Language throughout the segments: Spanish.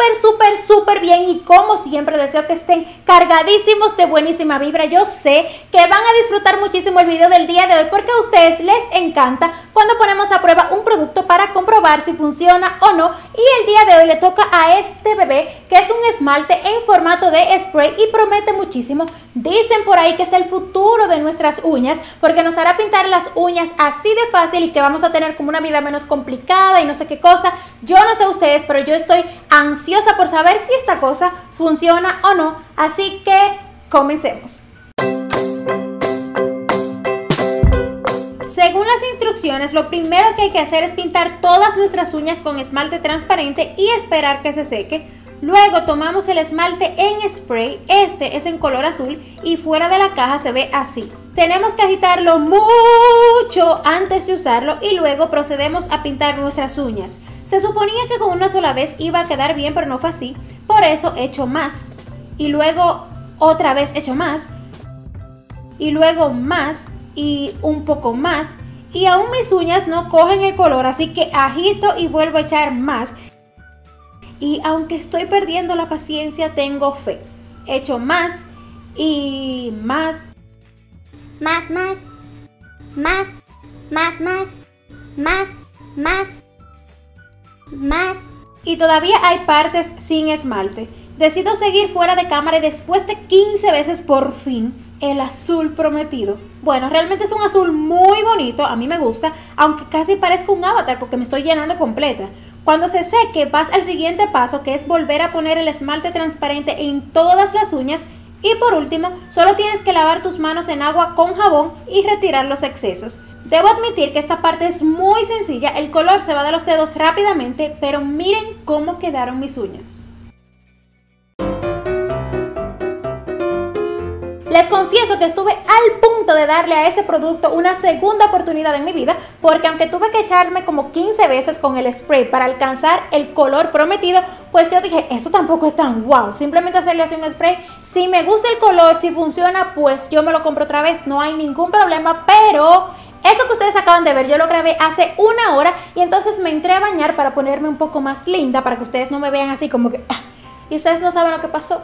súper, súper, súper bien y como siempre deseo que estén cargadísimos de buenísima vibra. Yo sé que van a disfrutar muchísimo el video del día de hoy porque a ustedes les encanta cuando ponemos a prueba un producto para comprobar si funciona o no. Y el día de hoy le toca a este bebé que es un esmalte en formato de spray y promete muchísimo. Dicen por ahí que es el futuro de nuestras uñas porque nos hará pintar las uñas así de fácil y que vamos a tener como una vida menos complicada y no sé qué cosa. Yo no sé ustedes, pero yo estoy ansiosa por saber si esta cosa funciona o no. Así que comencemos. Según las instrucciones, lo primero que hay que hacer es pintar todas nuestras uñas con esmalte transparente y esperar que se seque. Luego tomamos el esmalte en spray, este es en color azul y fuera de la caja se ve así. Tenemos que agitarlo mucho antes de usarlo y luego procedemos a pintar nuestras uñas. Se suponía que con una sola vez iba a quedar bien, pero no fue así. Por eso he hecho más. Y luego otra vez he hecho más. Y luego más. Y un poco más. Y aún mis uñas no cogen el color, así que agito y vuelvo a echar más. Y aunque estoy perdiendo la paciencia, tengo fe. He hecho más y más. Más, más. Más, más, más. Más, más más. Y todavía hay partes sin esmalte. Decido seguir fuera de cámara y después de 15 veces por fin el azul prometido. Bueno, realmente es un azul muy bonito, a mí me gusta, aunque casi parezca un avatar porque me estoy llenando completa. Cuando se seque vas al siguiente paso que es volver a poner el esmalte transparente en todas las uñas y por último, solo tienes que lavar tus manos en agua con jabón y retirar los excesos. Debo admitir que esta parte es muy sencilla, el color se va de los dedos rápidamente, pero miren cómo quedaron mis uñas. Les confieso que estuve al punto de darle a ese producto una segunda oportunidad en mi vida, porque aunque tuve que echarme como 15 veces con el spray para alcanzar el color prometido, pues yo dije, eso tampoco es tan wow, simplemente hacerle así un spray. Si me gusta el color, si funciona, pues yo me lo compro otra vez, no hay ningún problema, pero eso que ustedes acaban de ver, yo lo grabé hace una hora y entonces me entré a bañar para ponerme un poco más linda, para que ustedes no me vean así como que... Ah, y ustedes no saben lo que pasó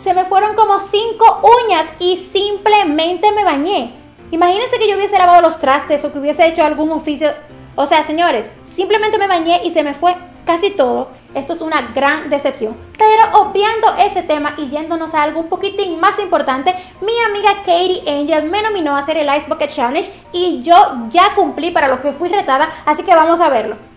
se me fueron como cinco uñas y simplemente me bañé. Imagínense que yo hubiese lavado los trastes o que hubiese hecho algún oficio. O sea, señores, simplemente me bañé y se me fue casi todo. Esto es una gran decepción. Pero obviando ese tema y yéndonos a algo un poquitín más importante, mi amiga Katie Angel me nominó a hacer el Ice Bucket Challenge y yo ya cumplí para lo que fui retada, así que vamos a verlo.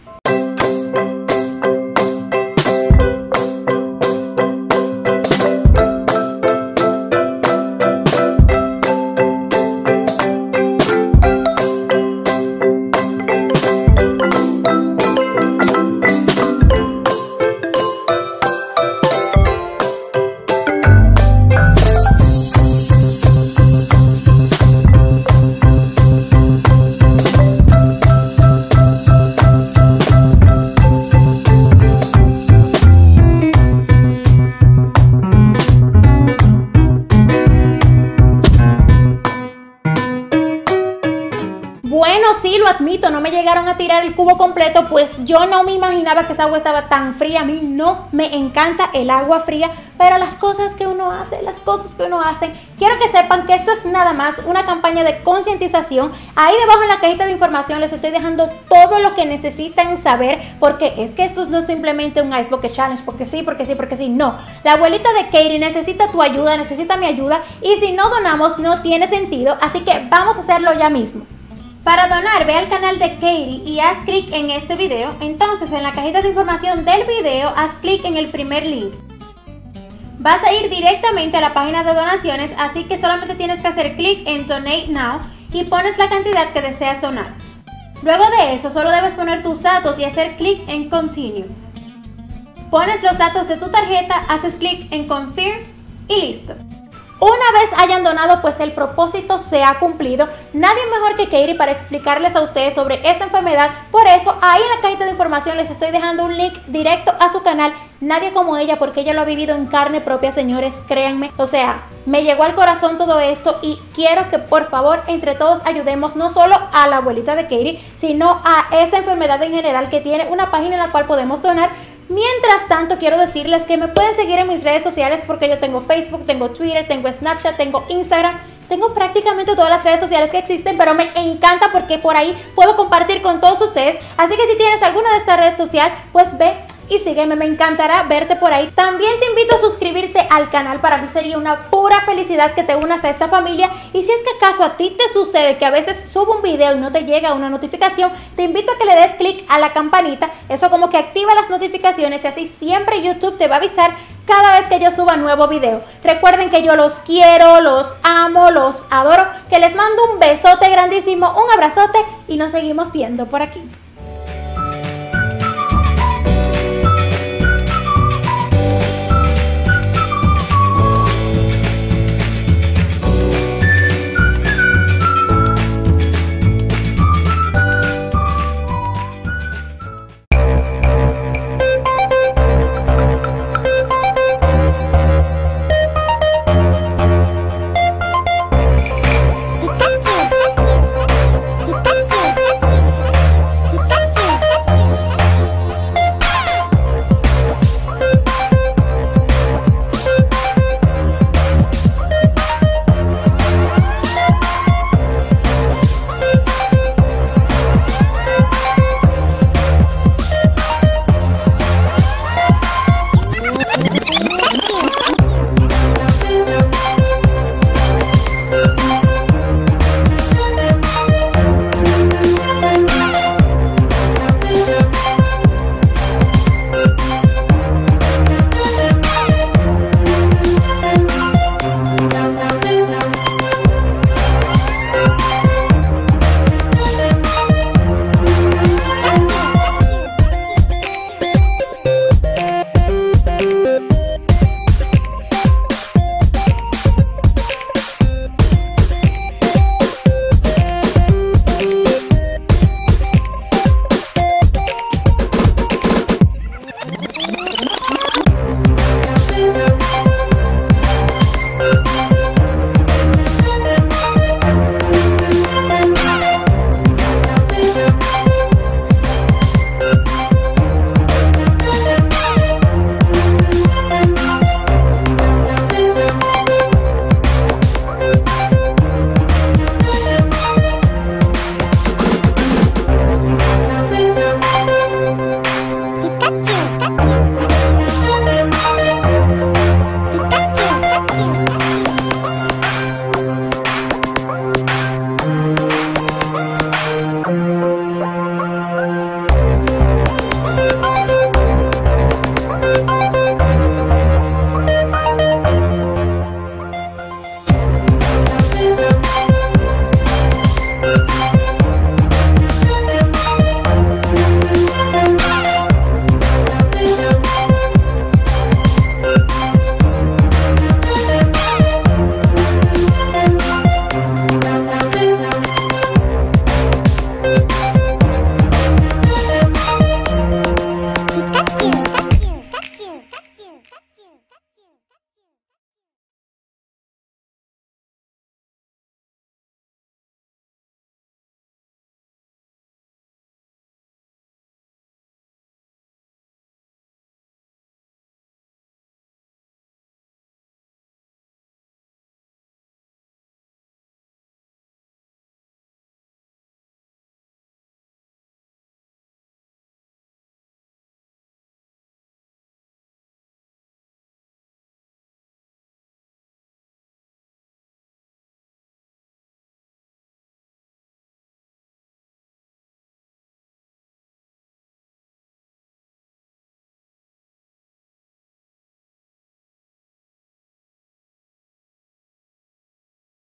Sí lo admito, no me llegaron a tirar el cubo completo, pues yo no me imaginaba que esa agua estaba tan fría. A mí no me encanta el agua fría, pero las cosas que uno hace, las cosas que uno hace, quiero que sepan que esto es nada más una campaña de concientización. Ahí debajo en la cajita de información les estoy dejando todo lo que necesitan saber, porque es que esto no es simplemente un Ice Bucket Challenge, porque sí, porque sí, porque sí, no. La abuelita de Katie necesita tu ayuda, necesita mi ayuda, y si no donamos no tiene sentido, así que vamos a hacerlo ya mismo. Para donar, ve al canal de Katie y haz clic en este video. Entonces, en la cajita de información del video, haz clic en el primer link. Vas a ir directamente a la página de donaciones, así que solamente tienes que hacer clic en Donate Now y pones la cantidad que deseas donar. Luego de eso, solo debes poner tus datos y hacer clic en Continue. Pones los datos de tu tarjeta, haces clic en Confirm y listo. Una vez hayan donado, pues el propósito se ha cumplido. Nadie mejor que Katie para explicarles a ustedes sobre esta enfermedad. Por eso, ahí en la cajita de información les estoy dejando un link directo a su canal. Nadie como ella, porque ella lo ha vivido en carne propia, señores, créanme. O sea, me llegó al corazón todo esto y quiero que por favor entre todos ayudemos no solo a la abuelita de Katie, sino a esta enfermedad en general que tiene una página en la cual podemos donar Mientras tanto, quiero decirles que me pueden seguir en mis redes sociales porque yo tengo Facebook, tengo Twitter, tengo Snapchat, tengo Instagram. Tengo prácticamente todas las redes sociales que existen, pero me encanta porque por ahí puedo compartir con todos ustedes. Así que si tienes alguna de estas redes sociales, pues ve y sígueme, me encantará verte por ahí. También te invito a suscribirte al canal, para mí sería una pura felicidad que te unas a esta familia. Y si es que acaso a ti te sucede que a veces subo un video y no te llega una notificación, te invito a que le des clic a la campanita, eso como que activa las notificaciones y así siempre YouTube te va a avisar cada vez que yo suba nuevo video. Recuerden que yo los quiero, los amo, los adoro, que les mando un besote grandísimo, un abrazote y nos seguimos viendo por aquí.